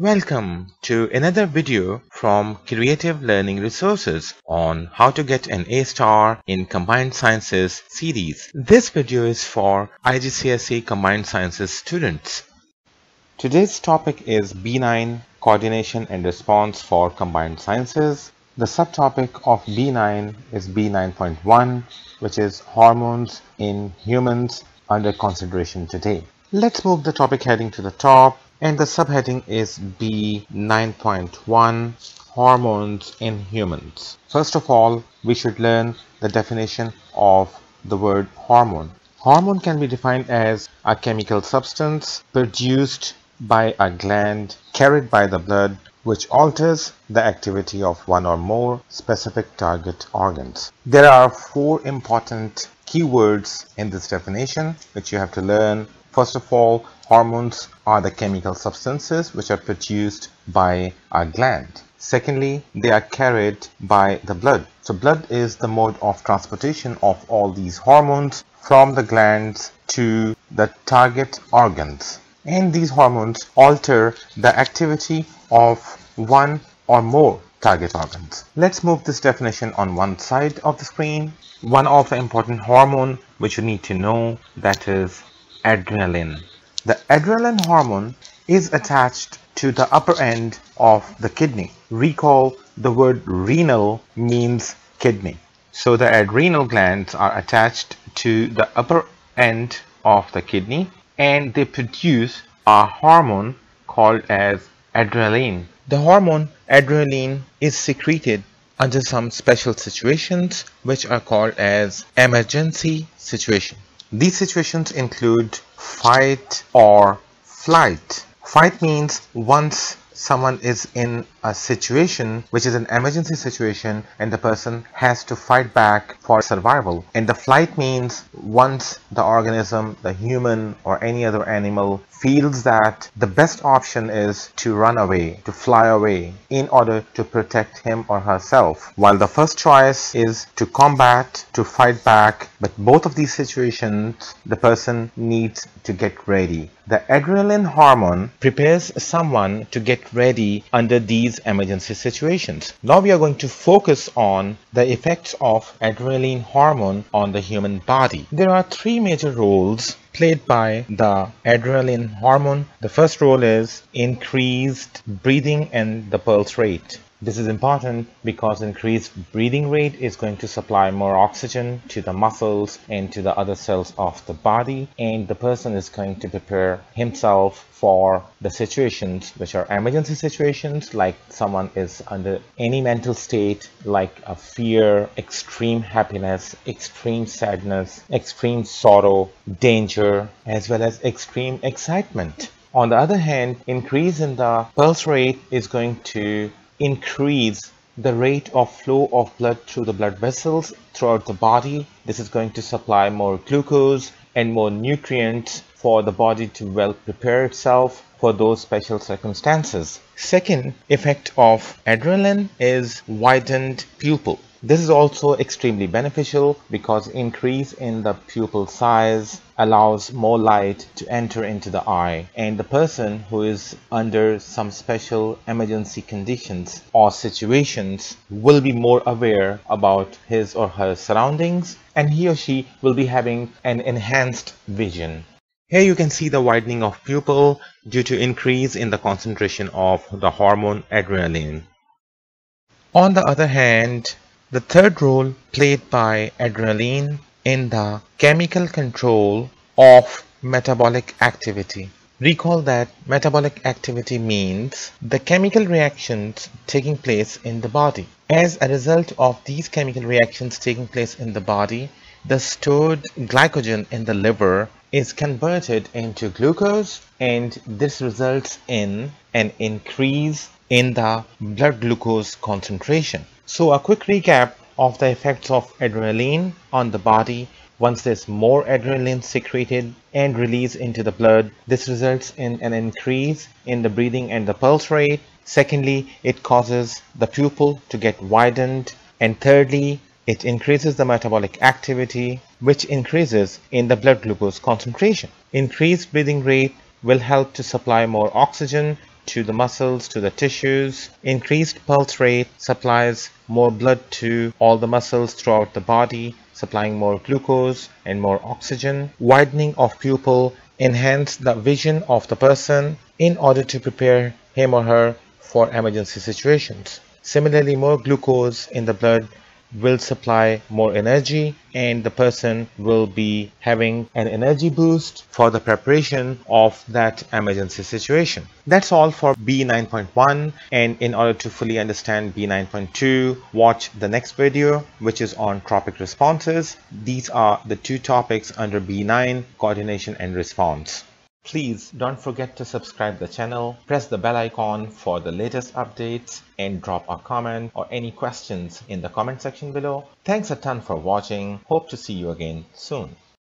Welcome to another video from Creative Learning Resources on how to get an A star in Combined Sciences series. This video is for IGCSE Combined Sciences students. Today's topic is B9 Coordination and Response for Combined Sciences. The subtopic of B9 is B9.1 which is Hormones in Humans under consideration today. Let's move the topic heading to the top and the subheading is B9.1 Hormones in Humans. First of all, we should learn the definition of the word hormone. Hormone can be defined as a chemical substance produced by a gland carried by the blood which alters the activity of one or more specific target organs. There are four important keywords in this definition which you have to learn First of all, hormones are the chemical substances which are produced by a gland. Secondly, they are carried by the blood. So blood is the mode of transportation of all these hormones from the glands to the target organs. And these hormones alter the activity of one or more target organs. Let's move this definition on one side of the screen. One of the important hormone which you need to know that is adrenaline. The adrenaline hormone is attached to the upper end of the kidney. Recall the word renal means kidney. So the adrenal glands are attached to the upper end of the kidney and they produce a hormone called as adrenaline. The hormone adrenaline is secreted under some special situations which are called as emergency situation. These situations include fight or flight. Fight means once someone is in a situation which is an emergency situation and the person has to fight back for survival. And the flight means once the organism the human or any other animal feels that the best option is to run away to fly away in order to protect him or herself. While the first choice is to combat to fight back but both of these situations the person needs to get ready. The adrenaline hormone prepares someone to get ready under these emergency situations. Now we are going to focus on the effects of adrenaline hormone on the human body. There are three major roles played by the adrenaline hormone. The first role is increased breathing and the pulse rate. This is important because increased breathing rate is going to supply more oxygen to the muscles and to the other cells of the body and the person is going to prepare himself for the situations which are emergency situations like someone is under any mental state like a fear, extreme happiness, extreme sadness, extreme sorrow, danger as well as extreme excitement. On the other hand, increase in the pulse rate is going to increase the rate of flow of blood through the blood vessels throughout the body. This is going to supply more glucose and more nutrients for the body to well prepare itself for those special circumstances. Second effect of adrenaline is widened pupil. This is also extremely beneficial because increase in the pupil size allows more light to enter into the eye and the person who is under some special emergency conditions or situations will be more aware about his or her surroundings and he or she will be having an enhanced vision. Here you can see the widening of pupil due to increase in the concentration of the hormone adrenaline. On the other hand, the third role played by adrenaline in the chemical control of metabolic activity. Recall that metabolic activity means the chemical reactions taking place in the body. As a result of these chemical reactions taking place in the body, the stored glycogen in the liver is converted into glucose and this results in an increase in the blood glucose concentration. So a quick recap of the effects of adrenaline on the body once there's more adrenaline secreted and released into the blood, this results in an increase in the breathing and the pulse rate. Secondly, it causes the pupil to get widened. And thirdly, it increases the metabolic activity, which increases in the blood glucose concentration. Increased breathing rate will help to supply more oxygen to the muscles, to the tissues. Increased pulse rate supplies more blood to all the muscles throughout the body, supplying more glucose and more oxygen. Widening of pupil enhance the vision of the person in order to prepare him or her for emergency situations. Similarly, more glucose in the blood will supply more energy and the person will be having an energy boost for the preparation of that emergency situation. That's all for B9.1 and in order to fully understand B9.2 watch the next video which is on tropic responses. These are the two topics under B9 coordination and response. Please don't forget to subscribe the channel, press the bell icon for the latest updates and drop a comment or any questions in the comment section below. Thanks a ton for watching. Hope to see you again soon.